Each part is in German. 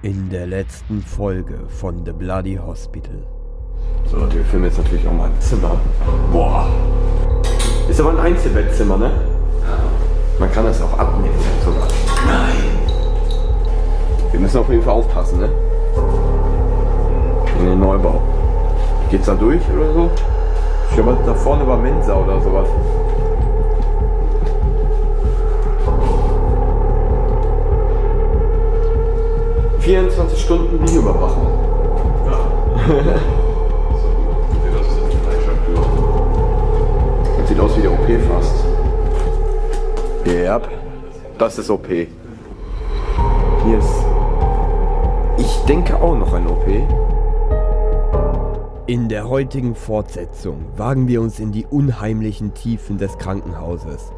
In der letzten Folge von The Bloody Hospital. So wir filmen jetzt natürlich auch mal ein Zimmer. Boah. Ist aber ein Einzelbettzimmer, ne? Man kann das auch abnehmen sogar. Nein. Wir müssen auf jeden Fall aufpassen, ne? In den Neubau. Geht's da durch oder so? Ich glaube, da vorne war Mensa oder sowas. ...24 Stunden Videoüberwachung. Das sieht aus wie der OP fast. Ja, das ist OP. Hier ist... Ich denke auch noch ein OP. In der heutigen Fortsetzung wagen wir uns in die unheimlichen Tiefen des Krankenhauses.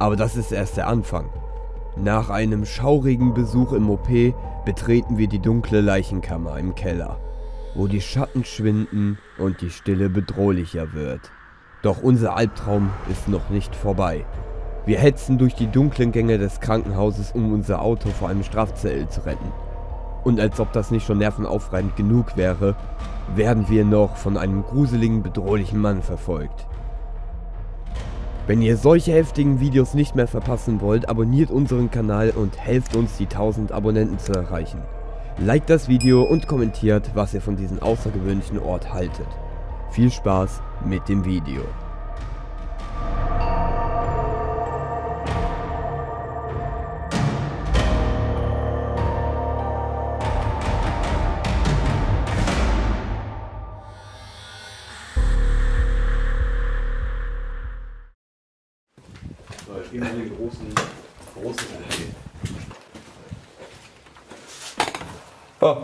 Aber das ist erst der Anfang. Nach einem schaurigen Besuch im OP betreten wir die dunkle Leichenkammer im Keller, wo die Schatten schwinden und die Stille bedrohlicher wird. Doch unser Albtraum ist noch nicht vorbei. Wir hetzen durch die dunklen Gänge des Krankenhauses, um unser Auto vor einem Strafzettel zu retten. Und als ob das nicht schon nervenaufreibend genug wäre, werden wir noch von einem gruseligen, bedrohlichen Mann verfolgt. Wenn ihr solche heftigen Videos nicht mehr verpassen wollt, abonniert unseren Kanal und helft uns, die 1000 Abonnenten zu erreichen. Liked das Video und kommentiert, was ihr von diesem außergewöhnlichen Ort haltet. Viel Spaß mit dem Video. Großen, großen OP. Oh.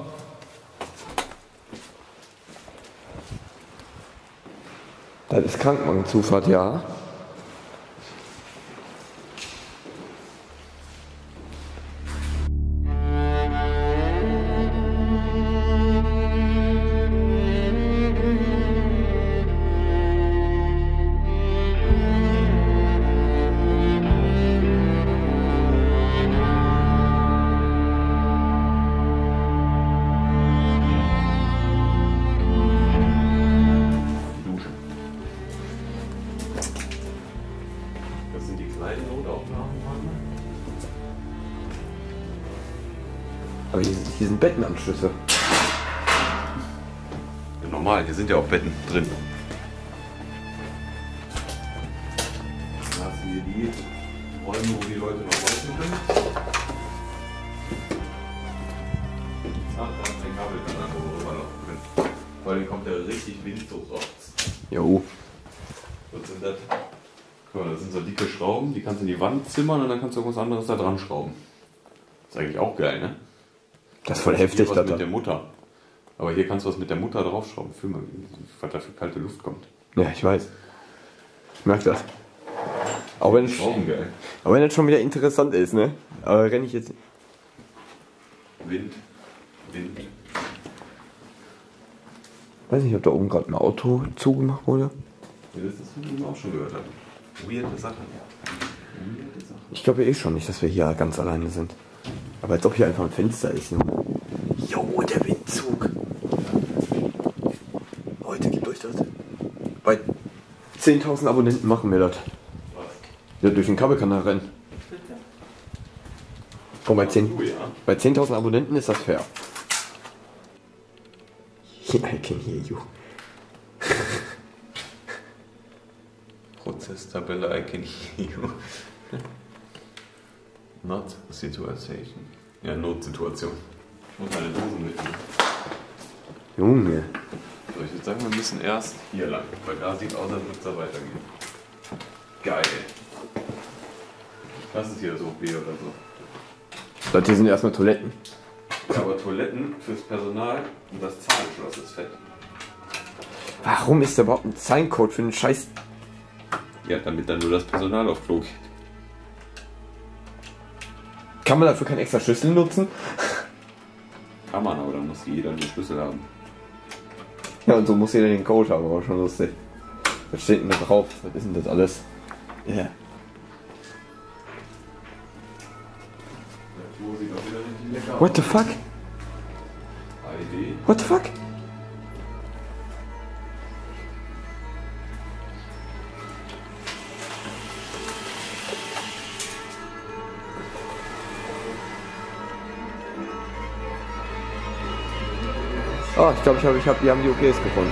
Das ist Krankenwagenzufahrt, ja. Aber hier, hier sind Bettenanschlüsse. Ja, normal, hier sind ja auch Betten drin. Da hast du hier die Räume, wo die Leute noch laufen können. Ach, da ist ein Kabelkanal, wo wir rüberlaufen können. Vor allem kommt der richtig Wind so raus. Jo. Was sind das? Guck mal, das sind so dicke Schrauben, die kannst du in die Wand zimmern und dann kannst du irgendwas anderes da dran schrauben. Ist eigentlich auch geil, ne? Das ist voll Hier heftig, was das mit der Mutter. Aber hier kannst du was mit der Mutter draufschrauben. Fühl mal, was da für kalte Luft kommt. Ja, ich weiß. Ich merke das. Auch wenn, Schrauben geil. auch wenn das schon wieder interessant ist, ne? Aber renne ich jetzt. Wind. Wind. Weiß nicht, ob da oben gerade ein Auto zugemacht wurde. Ja, das ist das, was wir auch schon gehört haben. Weirde Sachen. Weirde Sachen. Ich glaube eh schon nicht, dass wir hier ganz alleine sind. Aber als ob hier einfach ein Fenster ist. Ne? Jo, der Windzug. Leute, gebt euch das. Bei 10.000 Abonnenten machen wir das. Ja, durch den Kabelkanal rennen. Komm, bei 10 Du, ja. bei 10.000 Abonnenten ist das fair. I can hear you. Prozesstabelle, I can hear you. Not situation. Ja, Notsituation. Ich muss meine Dosen mitnehmen. Junge. So, ich würde sagen, wir müssen erst hier lang, weil da sieht aus, als würde es da weitergehen. Geil. Das ist hier so B oder so. Leute, hier sind erstmal Toiletten. Ja, aber Toiletten fürs Personal und das Zahlenschloss ist fett. Warum ist da überhaupt ein Zahlencode für einen Scheiß? Ja, damit dann nur das Personal auf Klo geht. Kann man dafür keinen extra Schlüssel nutzen? Kann man, aber dann muss jeder einen Schlüssel haben. Ja, und so muss jeder den Code haben, aber schon lustig. Was steht denn da drauf? Was ist denn das alles? Ja. Lecker What the fuck? What the fuck? Oh, ich glaube, ich hab, ich hab, wir haben die OPs gefunden.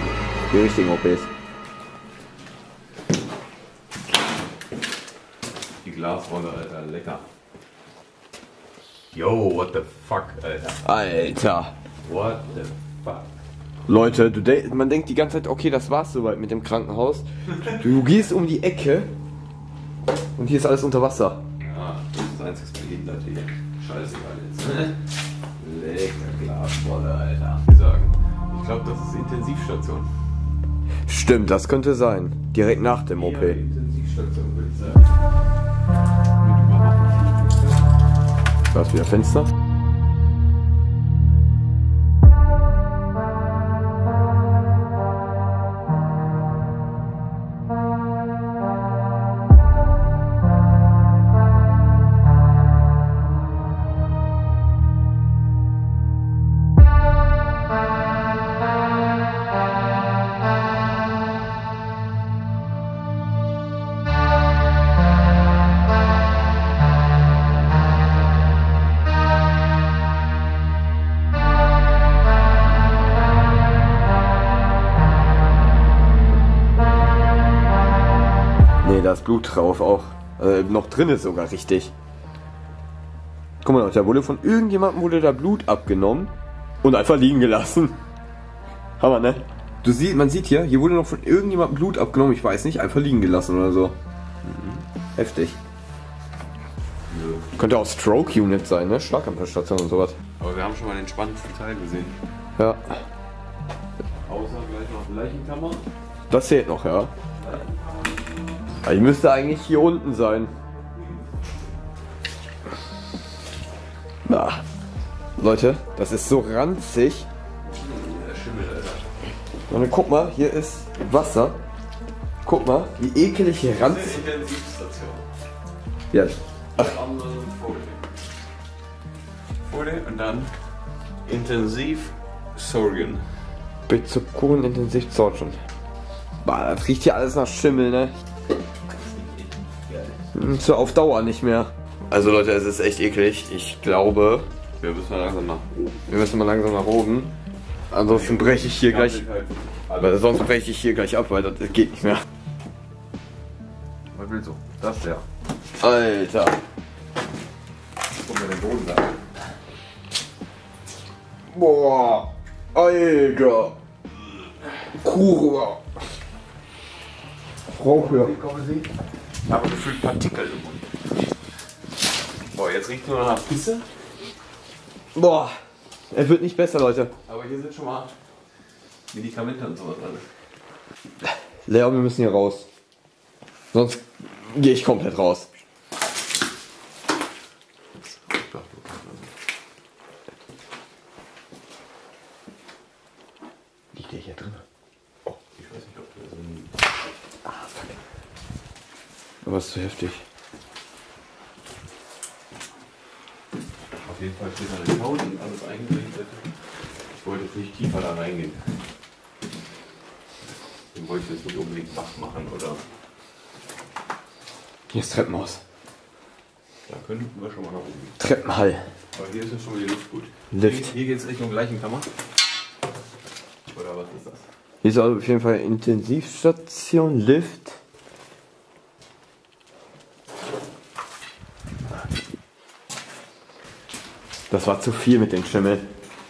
Die richtigen OPs. Die Glasrolle, Alter, lecker. Yo, what the fuck, Alter. Alter. What the fuck? Leute, du de man denkt die ganze Zeit, okay, das war's soweit mit dem Krankenhaus. Du gehst um die Ecke und hier ist alles unter Wasser. Ja, das ist das einzige Behinderte hier. Scheißegal Glasrolle, Alter. Ich sagen. Ich glaube, das ist Intensivstation. Stimmt, das könnte sein. Direkt nach dem OP. Ja, Intensivstation, würde ich sagen. Ist wieder Fenster. Nee, da ist Blut drauf auch. Äh, noch drin ist sogar richtig. Guck mal, da wurde von irgendjemandem wurde da Blut abgenommen und einfach liegen gelassen. Hammer, ne? Du siehst, man sieht hier, hier wurde noch von irgendjemandem Blut abgenommen, ich weiß nicht, einfach liegen gelassen oder so. Heftig. Könnte auch Stroke Unit sein, ne? Schlaganfallstation und sowas. Aber wir haben schon mal den spannendsten Teil gesehen. Ja. Außer gleich noch Leichenkammer. Das zählt noch, ja. Die müsste eigentlich hier unten sein. Na. Leute, das ist so ranzig. Und dann guck mal, hier ist Wasser. Guck mal, wie ekelig hier ranzig. Intensivstation. Ja. Ach, Andere Folie. Folie und dann Intensiv Sorgen. Bezukuren intensiv Sorgen. Das riecht hier alles nach Schimmel, ne? Hm, So auf Dauer nicht mehr. Also Leute, es ist echt eklig. Ich glaube, Wir müssen mal langsam nach oben. wir müssen mal langsam nach oben. Ansonsten breche ich hier gleich. Weil sonst breche ich hier gleich ab, weil das geht nicht mehr. Was willst du? Das der. Alter. Guck mal den Boden da. Boah. Alter. Kurva. Rauchhör. Aber gefühlt Partikel im Mund. Boah, jetzt riecht nur noch nach Pisse. Boah. Er wird nicht besser, Leute. Aber hier sind schon mal Medikamente und sowas alles. Leo, wir müssen hier raus. Sonst gehe ich komplett raus. Liegt der hier drin? Oh, ich weiß nicht, ob da so ein. Aber ist zu heftig. Auf jeden Fall steht da eine Couch und alles eingerichtet. Ich wollte jetzt nicht tiefer da reingehen. Den wollte ich jetzt nicht unbedingt wach machen oder. Hier ist Treppenhaus. Da könnten wir schon mal nach oben gehen. Treppenhall. Aber hier ist jetzt schon mal die Luft gut. Lift. Hier, hier geht es Richtung Leichenkammer. Oder was ist das? Hier ist also auf jeden Fall Intensivstation, Lift. Das war zu viel mit dem Schimmel.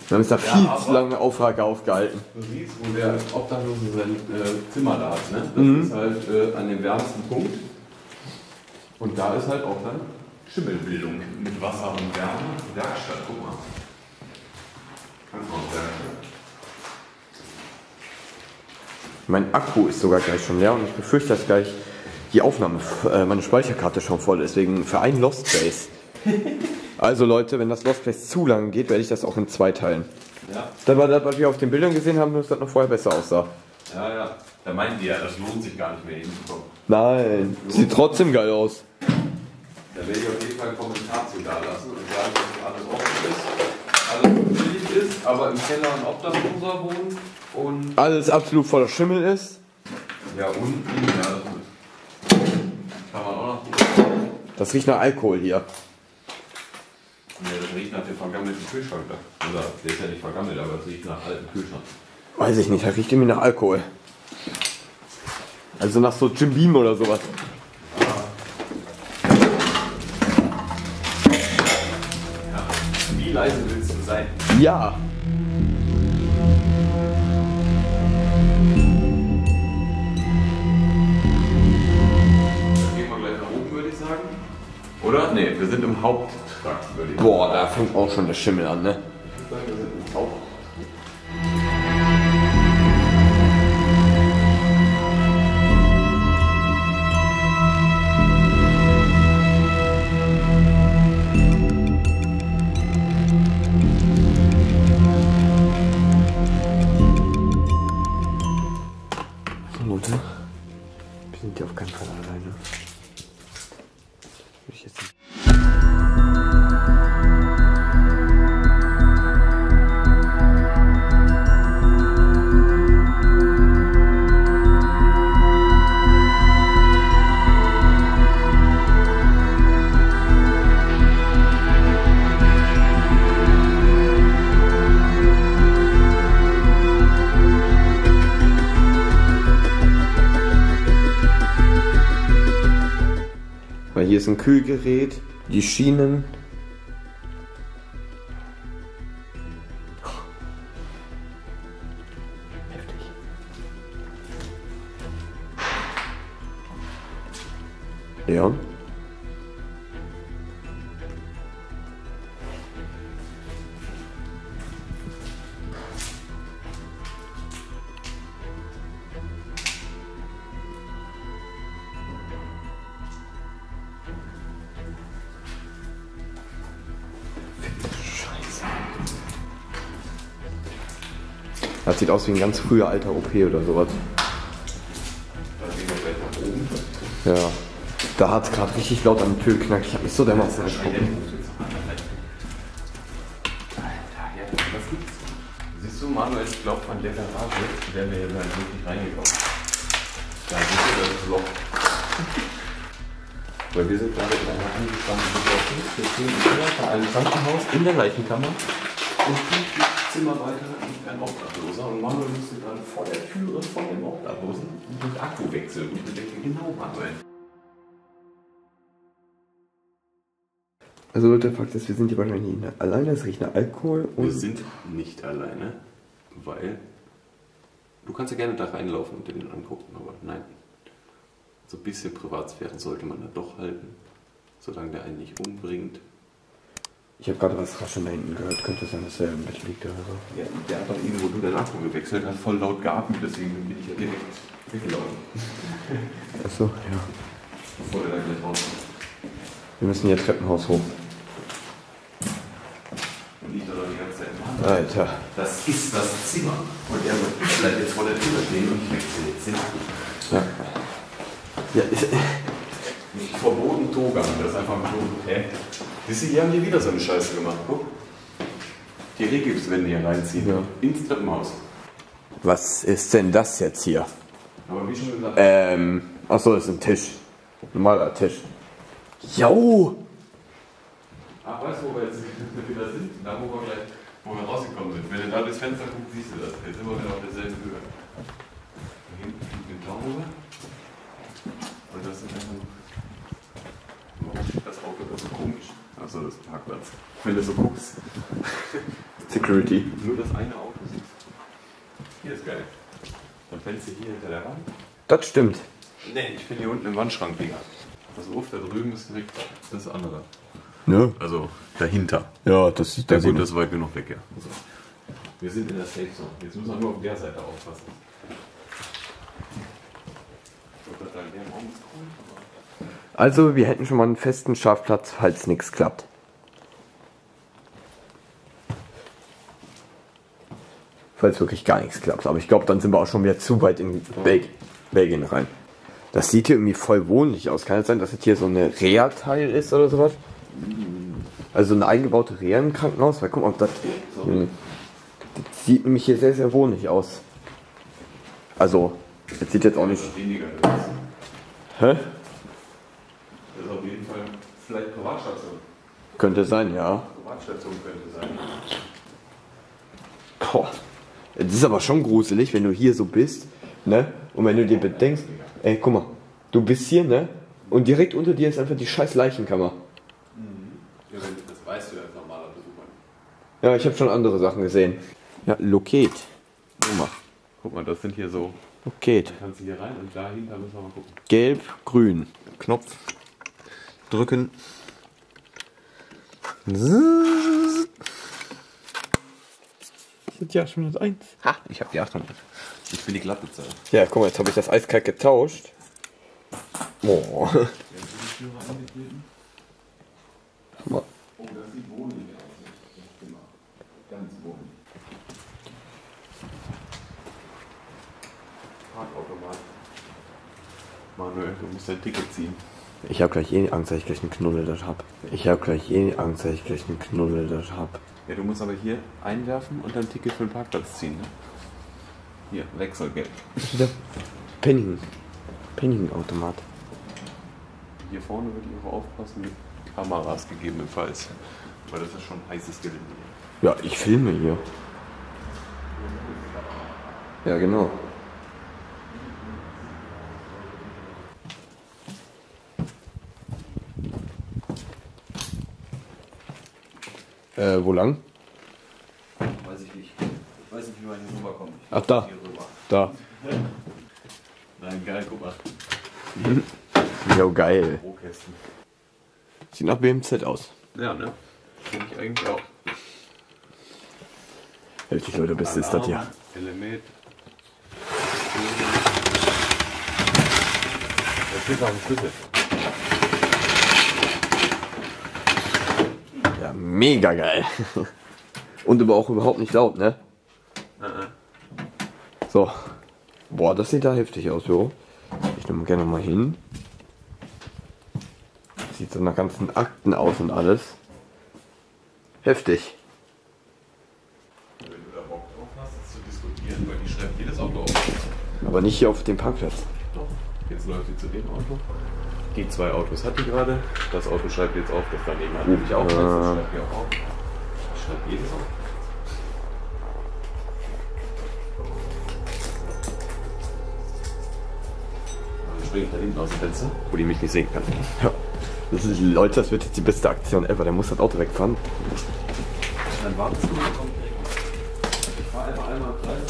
Wir haben uns da viel aber- zu lange Aufrage aufgehalten. Du siehst, wo der Obdachlose sein äh, Zimmer da hat. Ne? Das ist halt äh, an dem wärmsten Punkt. Und da ist halt auch dann Schimmelbildung mit Wasser und Wärme. Werkstatt, guck mal. Kannst du auch Werkstatt. Mein Akku ist sogar gleich schon leer und ich befürchte, dass gleich die Aufnahme, äh, meine Speicherkarte schon voll ist, wegen für ein Lost Space. Also Leute, wenn das Lost Space zu lang geht, werde ich das auch in zwei teilen. Ja, Das war das, was wir auf den Bildern gesehen haben, dass das noch vorher besser aussah. ja, ja. Da meinen die ja, das lohnt sich gar nicht mehr hinzukommen. Nein, sieht trotzdem geil aus. Da werde ich auf jeden Fall einen Kommentar zu da lassen und sagen, dass alles offen ist, alles billig ist, aber im Keller ein Obdachloser wohnt und. Alles absolut voller Schimmel ist. Ja, unten, ja, das kann man auch noch. Das riecht nach Alkohol hier. Ja, das riecht nach dem vergammelten Kühlschrank da. Oder, der ist ja nicht vergammelt, aber es riecht nach altem Kühlschrank. Weiß ich nicht, das riecht irgendwie nach Alkohol. Also nach so Jim Beam oder sowas. Wie leise willst du sein? Ja. Dann gehen wir gleich nach oben, würde ich sagen. Oder? Ne, wir sind im sagen. Boah, da fängt auch schon der Schimmel an, ne? Kühlgerät, die Schienen. Das sieht aus wie ein ganz früher alter OP oder sowas. Ja. Da hat es gerade richtig laut an der Tür geknackt. Ich habe mich so dermaßen erschrocken. Siehst du, Manuel, ich glaube, von der Garage wären wir hier halt wirklich reingekommen. Da siehst du das Loch. Weil wir sind gerade in einer angespannten Situation. Wir stehen einem Krankenhaus in der Leichenkammer. Und Zimmer weiter liegt ein Obdachloser. Und Manuel musste gerade vor der Türe von dem Obdachlosen den Akku wechseln. Und ich denke, genau, Manuel. Also Leute, Fakt ist, wir sind hier wahrscheinlich nicht alleine. Es riecht nach Alkohol Wir und sind nicht alleine, weil du kannst ja gerne da reinlaufen und den angucken, aber nein. So ein bisschen Privatsphäre sollte man da doch halten, solange der einen nicht umbringt. Ich habe gerade was rascheln da hinten gehört. Könnte sein, dass er im Bett liegt oder so. Ja, der hat doch eben, wo du deinen Akku gewechselt hast, voll laut geatmet, deswegen bin ich ja direkt weggelaufen, Achso, ja. bevor der da gleich rauskommt. Wir müssen hier Treppenhaus hoch. Und liegt da doch die ganze Zeit im. Alter. Das ist das Zimmer. Und er wird ich bleib jetzt vor der Tür stehen und ich wechsle jetzt den Akku. Ja. Ja, ist, Nicht verboten Toga, das ist einfach ein Klo. Hä? Siehst du, hier haben die wieder so eine Scheiße gemacht. Guck. Die Regipswände hier reinziehen. Ja. Ins Treppenhaus. was ist denn das jetzt hier? Aber wie schon gesagt, Ähm, achso, das ist ein Tisch. Normaler Tisch. Jo! ach, weißt du, wo wir jetzt wieder sind? Da, wo wir gleich, wo wir rausgekommen sind. Wenn du da durchs Fenster guckst, siehst du das. Jetzt sind wir wieder auf derselben Höhe. Da hinten fliegt eine Taube. Und das sind einfach steht das Auto so komisch? Achso, das ist Parkplatz. Wenn du so guckst. Security. Nur das eine Auto siehst. Hier ist geil. Dann fällst du hier hinter der Wand. Das stimmt. Nee, ich finde hier unten im Wandschrank, Digga. Pass auf, da drüben ist direkt das andere. Ne? Also dahinter. Ja, das sieht Ja da gut, das ist weit genug weg, ja. So. Wir sind in der Safe Zone. Jetzt müssen wir nur auf der Seite aufpassen. Ich gerade sagen, der Raum ist cool, Also, wir hätten schon mal einen festen Schlafplatz, falls nichts klappt. Falls wirklich gar nichts klappt. Aber ich glaube, dann sind wir auch schon wieder zu weit in Bel Belgien rein. Das sieht hier irgendwie voll wohnlich aus. Kann es sein, dass das hier so eine Reha-Teil ist oder sowas? Also eine eingebaute Reha im Krankenhaus? Weil guck mal, ob das. Hm. Das sieht nämlich hier sehr, sehr wohnlich aus. Also, das sieht jetzt auch nicht. Das. Das ist, Hä? Das ist auf jeden Fall vielleicht Privatstation. Könnte sein, ja. Privatstation könnte sein. Boah. Das ist aber schon gruselig, wenn du hier so bist, ne? Und wenn du dir bedenkst, ey, guck mal, du bist hier, ne? Und direkt unter dir ist einfach die scheiß Leichenkammer. Ja, wenn, das weißt du ja als normaler Besucher. Ja, ich habe schon andere Sachen gesehen. Ja, Loket. Guck mal. Guck mal, das sind hier so. Loket. Kannst du hier rein und dahinter müssen wir mal gucken. Gelb, grün. Knopf. Drücken. Sind ja schon das 1. Ha, ich habe die 800. Ich will die glatte Zahl. Ja, guck mal, jetzt habe ich das eiskalt getauscht. Boah. Mal. Oh, das sieht wohnlich aus. Ganz wohnlich. Parkautomat. Manuel, du musst dein Ticket ziehen. Ich habe gleich eh Angst, dass ich gleich einen Knuddel da hab. Ich habe gleich eh Angst, dass ich gleich einen Knuddel da hab. Ja, du musst aber hier einwerfen und dein Ticket für den Parkplatz ziehen. Ne? Hier, Wechselgeld. Wieder Penning. Penning-Automat. Hier vorne würde ich auch aufpassen mit Kameras gegebenenfalls. Weil das ist schon heißes Gelände. Ja, ich filme hier. Ja, genau. Äh, wo lang? Weiß ich nicht. Ich weiß nicht, wie man hier rüberkommt. Ich Ach, da. Hier rüber. Da. Nein, geil, guck mal. Jo, geil. Rohkästen. Sieht nach BMZ aus. Ja, ne? Finde ich eigentlich auch. Heftig, Leute, bist ist das hier. Element. Da steht noch ein Schlüssel. Ja, mega geil. Und aber auch überhaupt nicht laut, ne? So. Boah, das sieht da heftig aus, jo. Ich nehme gerne mal hin. Sieht so nach ganzen Akten aus und alles. Heftig. Wenn du da Bock drauf hast, das zu diskutieren, weil die schreibt jedes Auto auf. Aber nicht hier auf dem Parkplatz. Doch. Jetzt läuft sie zu dem Auto. Die zwei Autos hat die gerade. Das Auto schreibt jetzt auf, das daneben hat nämlich auch. Das schreibt die auch auf. Die schreibt jedes auf. Dann springe ich da hinten aus dem Fenster, wo die mich nicht sehen kann. Ja. Das ist, Leute, das wird jetzt die beste Aktion ever. Der muss das Auto wegfahren. Dann wartest du und kommt direkt. Ich fahr einfach einmal im Kreis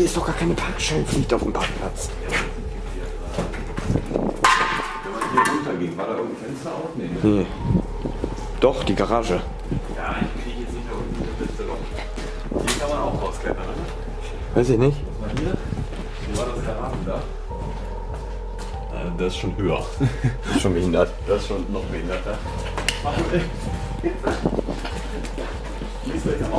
hier ist doch gar keine Parkscheinpflicht auf dem Parkplatz. Wenn man hier runter ging, war da irgendein Fenster auf? Nee, ne? Nee. Doch, die Garage. Ja, ich kriege jetzt nicht da unten das letzte Loch. Hier kann man auch rausklettern, ne? Weiß ich nicht. Was war hier? Hier war das Garagendach. Äh, Das ist schon höher. Das ist schon behindert. Das ist schon noch behinderter. Mach mal ey. Lies euch am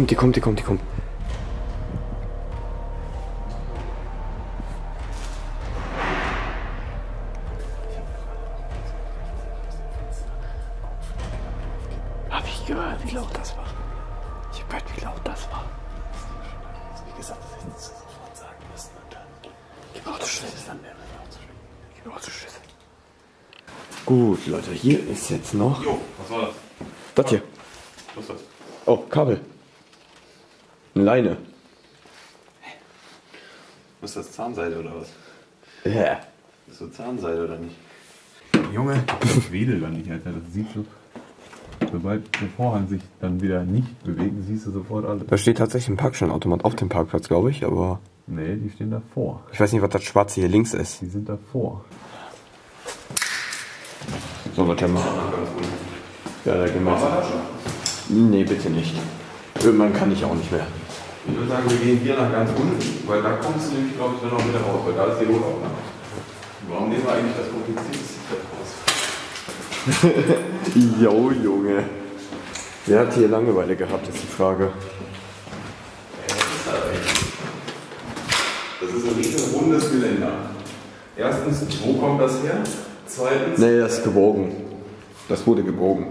kommt, die kommt, die kommt, die kommt. Hab ich gehört, wie laut das war. Ich hab gehört, wie laut das war. Wie gesagt, das hättest du sofort sagen müssen und dann. Gib Autoschlüssel dann der Gib Autoschlüssel. Gut, Leute, hier ist jetzt noch Jo, was war das? das hier. Was ist das? Oh, Kabel. Eine Leine. Was ist das? Zahnseide oder was? Ja. Ist so Zahnseide oder nicht? Junge, das wedelt dann nicht, Alter. Das siehst du. Sobald der Vorhang sich dann wieder nicht bewegt, siehst du sofort alles. Da steht tatsächlich ein Parkscheinautomat auf dem Parkplatz, glaube ich, aber Nee, die stehen davor. ich weiß nicht, was das Schwarze hier links ist. Die sind davor. So, warte mal. Ja, da gehen wir jetzt. Nee, bitte nicht. Irgendwann kann ich auch nicht mehr. Ich würde sagen, wir gehen hier nach ganz unten, weil da kommst du nämlich, glaube ich, dann auch wieder raus, weil da ist die Notaufnahme. Warum nehmen wir eigentlich das komplizierteste Jo, Junge. Wer hat hier Langeweile gehabt, ist die Frage. Das ist ein riesen rundes Geländer. Erstens, wo kommt das her? Zweitens, Nee, das ist gebogen. Das wurde gebogen.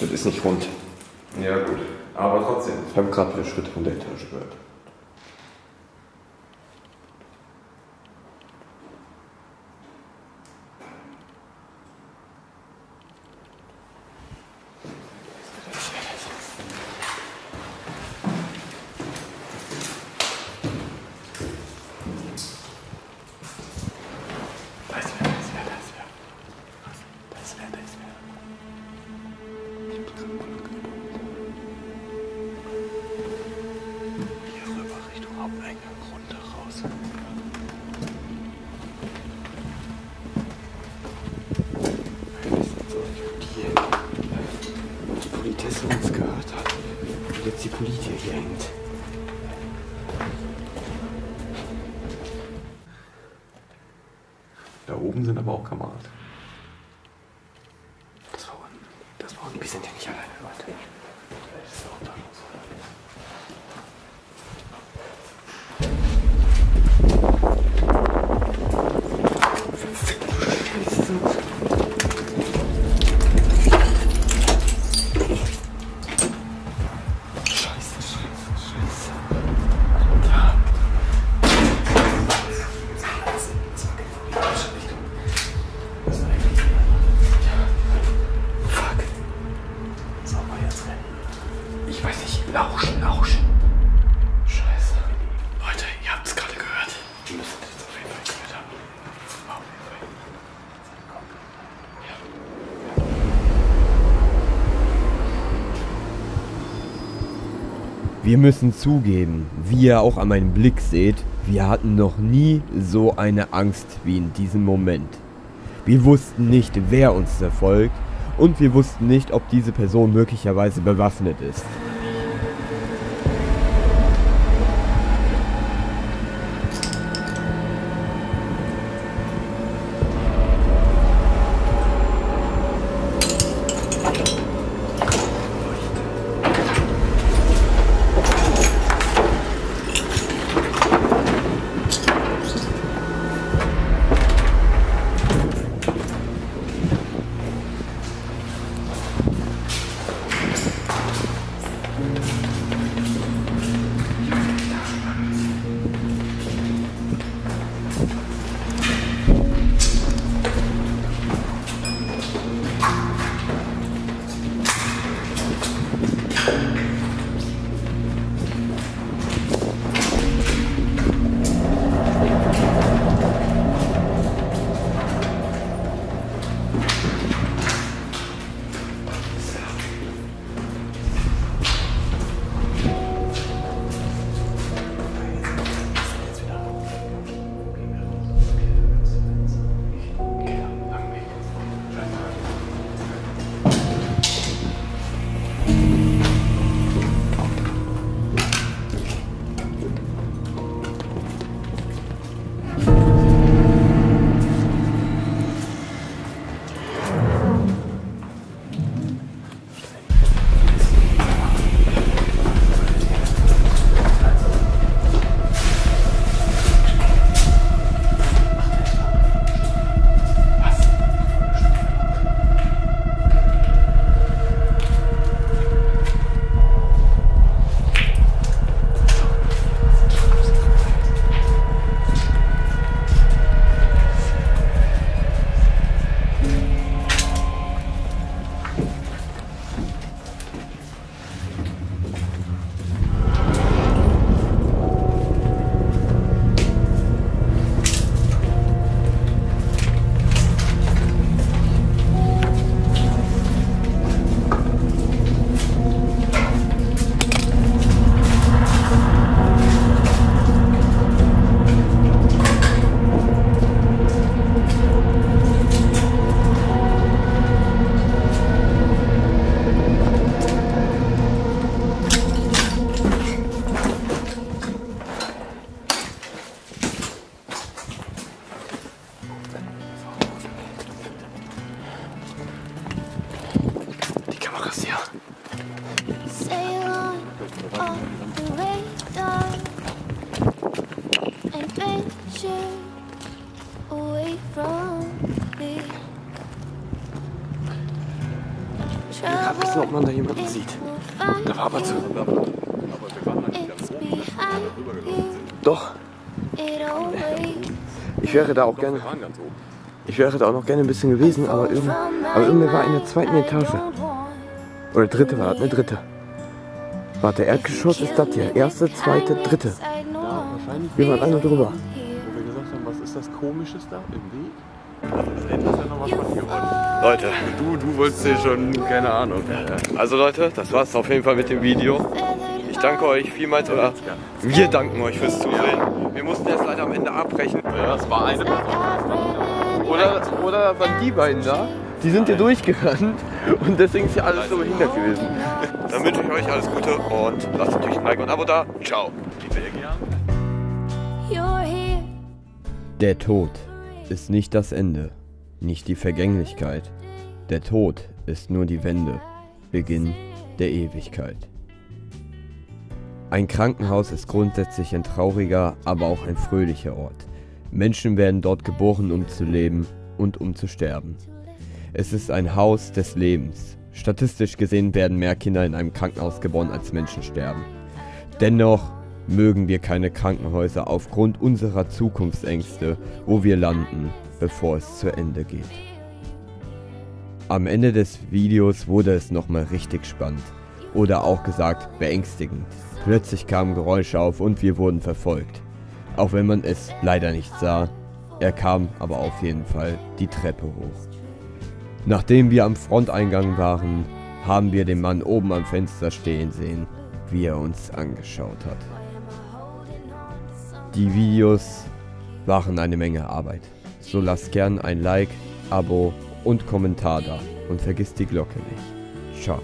Das ist nicht rund. ja gut, aber trotzdem. Ich habe gerade wieder Schritte von der Etage gehört. Oben sind aber auch Kameras. Wir müssen zugeben, wie ihr auch an meinem Blick seht, wir hatten noch nie so eine Angst wie in diesem Moment. Wir wussten nicht, wer uns verfolgt und wir wussten nicht, ob diese Person möglicherweise bewaffnet ist. Ja, wissen, ob man da jemanden sieht. Da war aber zu. Doch, ich wäre da auch gerne. Ich wäre da auch noch gerne ein bisschen gewesen, aber irgendwie, aber irgendwie war in der zweiten Etage. Oder dritte war das, ne? Dritte. Warte, Erdgeschoss ist das hier. Erste, zweite, dritte. Ja, wahrscheinlich, Wir waren alle drüber. wo wir gesagt haben, was ist das Komisches da im Weg? Also das hätte ist ja noch was von geworden. Leute, Du, du wolltest dir schon, keine Ahnung. also Leute, das war's auf jeden Fall mit dem Video. Ich danke euch vielmals, oder wir danken euch fürs Zusehen. Wir mussten jetzt leider am Ende abbrechen. Ja, das war eine. Oder, oder waren die beiden da? Die sind hier durchgerannt und deswegen ist hier alles so behindert gewesen. Dann wünsche ich euch alles Gute und lasst natürlich ein Like und ein Abo da. Ciao. Der Tod ist nicht das Ende, nicht die Vergänglichkeit. Der Tod ist nur die Wende, Beginn der Ewigkeit. Ein Krankenhaus ist grundsätzlich ein trauriger, aber auch ein fröhlicher Ort. Menschen werden dort geboren, um zu leben und um zu sterben. Es ist ein Haus des Lebens. Statistisch gesehen werden mehr Kinder in einem Krankenhaus geboren, als Menschen sterben. Dennoch mögen wir keine Krankenhäuser aufgrund unserer Zukunftsängste, wo wir landen, bevor es zu Ende geht. Am Ende des Videos wurde es nochmal richtig spannend. Oder auch gesagt beängstigend. Plötzlich kamen Geräusche auf und wir wurden verfolgt. Auch wenn man es leider nicht sah, er kam aber auf jeden Fall die Treppe hoch. Nachdem wir am Fronteingang waren, haben wir den Mann oben am Fenster stehen sehen, wie er uns angeschaut hat. Die Videos waren eine Menge Arbeit. So lasst gern ein Like, Abo und Kommentar da und vergisst die Glocke nicht. Ciao.